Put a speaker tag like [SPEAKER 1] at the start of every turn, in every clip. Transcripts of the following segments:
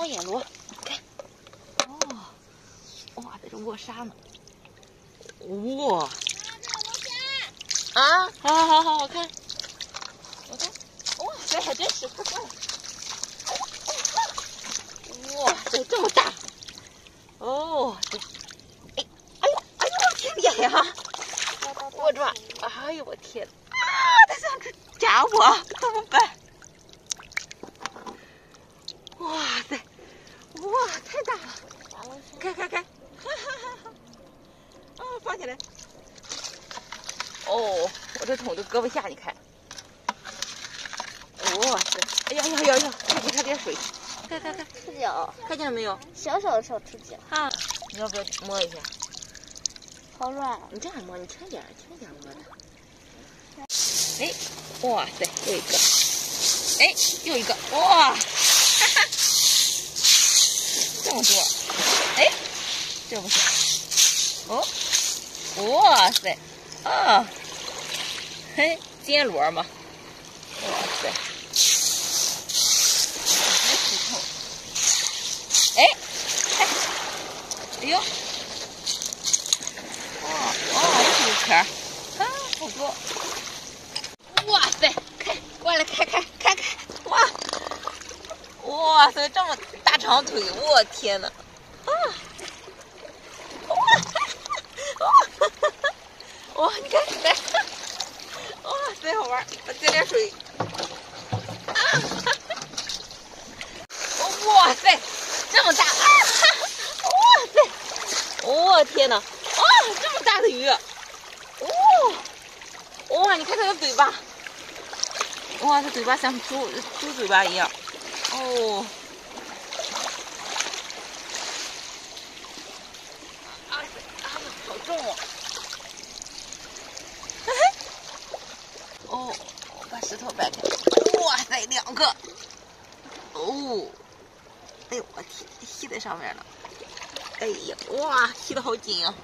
[SPEAKER 1] 猫眼螺，看，哦，哇，在这卧沙呢，哇，啊，好好好好，我看，我看，哇，这还真是，快过来，哇，这这么大，哦，这，哎，哎呦，哎呦，我天，厉害哈，握住，哎呦，我天，啊，它想夹我，怎么办？哇塞，哇，太大了！开开开，哈哈哈哈！啊，放起来。哦，我这桶都搁不下，你看。哇塞！哎呀呀呀呀！快给它点水。看看看，
[SPEAKER 2] 触角，
[SPEAKER 1] 看见了没有？
[SPEAKER 2] 小小的小触角。
[SPEAKER 1] 啊，你要不要摸一下？
[SPEAKER 2] 好软。
[SPEAKER 1] 你这样摸，你轻点，轻点摸的。哎，哇塞，又一个。哎，又一个，哇！哈哈这么多，哎，这不是，哦，哇塞，啊，嘿，尖螺嘛，哇塞，哎，哎，哎呦，哇，哦，这是个壳，啊，好多，哇塞，开，过来开开开开，哇，哇塞，这么。大长腿，我天呐！啊！哇！哇！哇！你看，来！哇塞，好玩！我接点水。啊！哇塞，这么大！啊！哇塞！我天呐！哇，这么大的鱼！哇！哇，你看它的嘴巴！哇，它嘴巴像猪猪嘴巴一样。哦。哦！嘿嘿，哦，把石头摆开，哇塞，两个！哦，哎呦我天，吸在上面了！哎呀，哇，吸的好紧啊！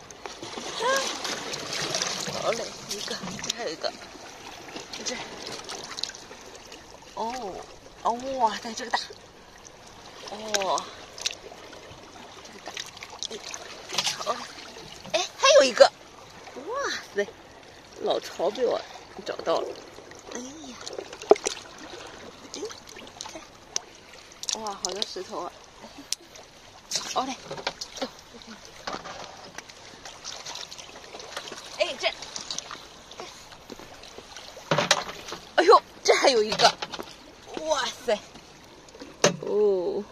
[SPEAKER 1] 好嘞，一个，这还有一个，这，哦，哦，哇塞，这个大，哦，这个大，好。有一个，哇塞，老巢被我找到了，哎呀，哎，哇，好多石头啊，好嘞，走，哎这，哎呦，这还有一个，哇塞，哦，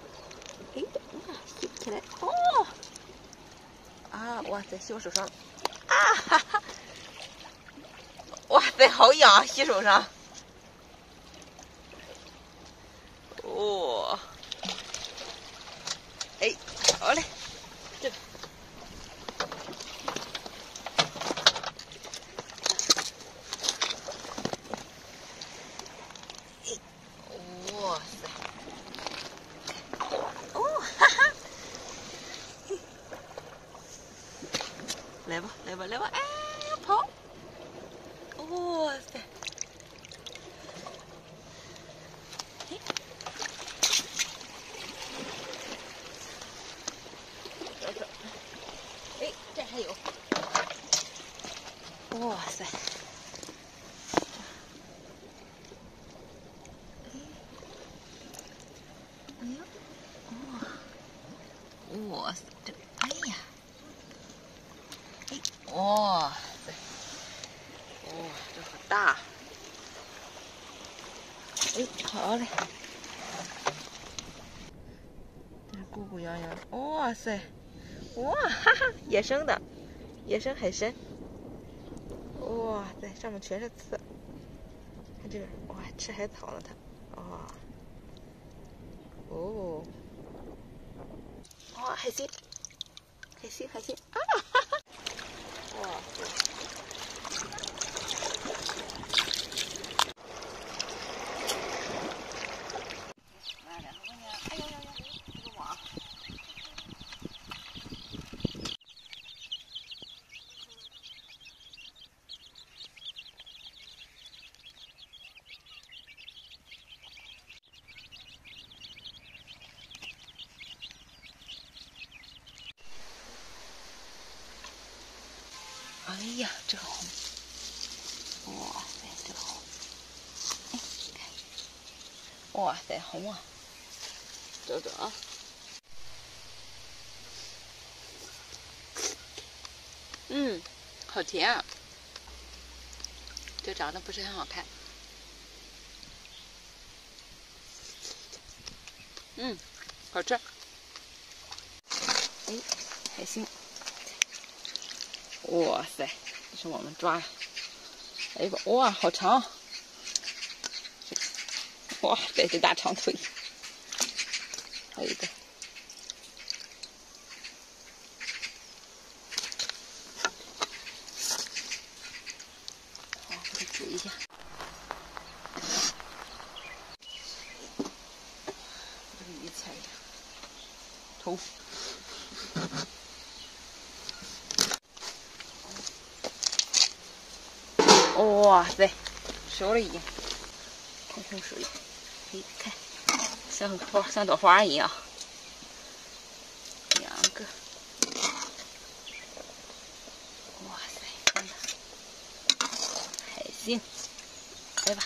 [SPEAKER 1] 哎，哇，吸不起来，哦。啊！哇塞，吸我手上了！啊哈哈！哇塞，好痒啊，吸手上！哇！哎，好嘞，这个。哇塞！来吧，来吧，来吧！哎，跑！哇塞！这这，哎，这还有！哇塞！哎，呀，哇，哇塞，这。哇塞！哇，这好大！哎，好嘞！这是鼓鼓泱泱。哇塞！哇哈哈，野生的，野生海参。哇塞，上面全是刺。看这个，哇，吃海草了它。哇！哦！哇，海星，海星，海星啊哈哈，哇！哎呀，这个红！哇塞，这个红！哎，看，哇塞，红啊！走走啊！嗯，好甜啊！这长得不是很好看。嗯，好吃。哎，还行。哇塞，这是我们抓。哎个，哇，好长！哇塞，这大长腿。还有一个。好，给它煮一下。这个鱼菜呀，头。哇塞，熟了已经，看看水，可以看，像花像朵花一样，两个，哇塞，真的，海星，来吧。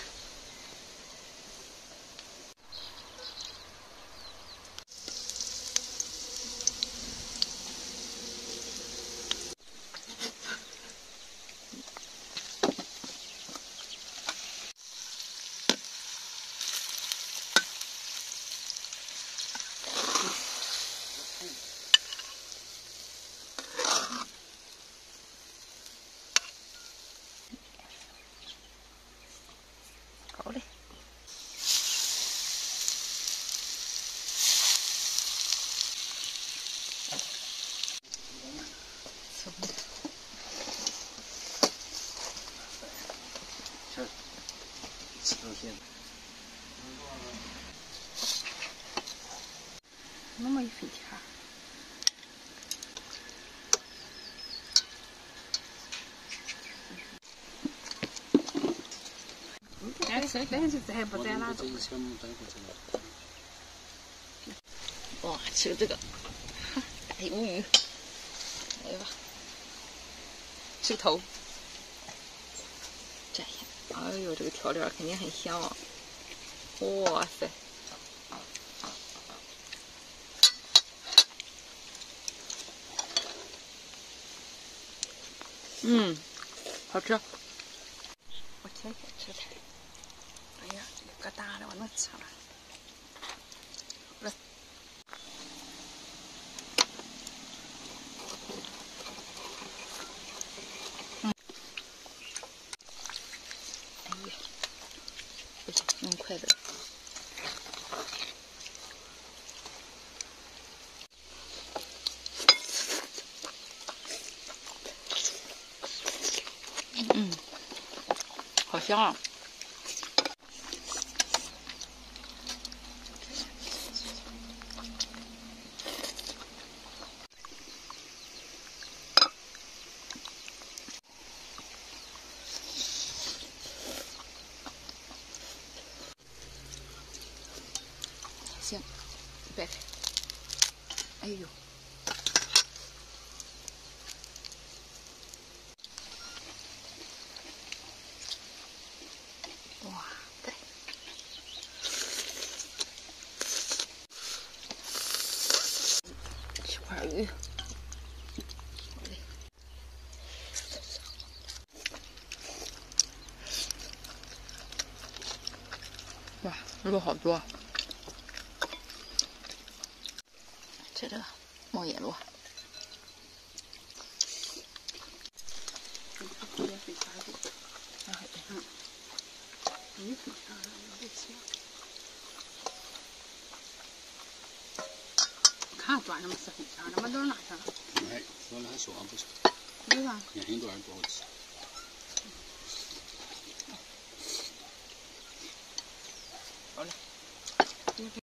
[SPEAKER 1] 好嘞。
[SPEAKER 3] 这
[SPEAKER 1] 那么一分钱儿。哎，这这这这还不在哪
[SPEAKER 3] 这一千亩带过去了。
[SPEAKER 1] 哇，吃这个大鱿鱼，来吧，吃头。哎呦，这个调料肯定很香啊！哇塞，嗯，好吃。我天天吃菜。哎呀，这个疙瘩的我能吃了。来。嗯。哎呀，不嗯，好香啊！行，哎呦！哇塞！吃块鱼。哇，肉好多。吃这个猫眼螺。
[SPEAKER 4] 你看，这边，你，看那么，都是哪的？
[SPEAKER 3] 哎，说了还说俺不吃。
[SPEAKER 4] 为啥？
[SPEAKER 3] 眼睛多多好吃？好嘞。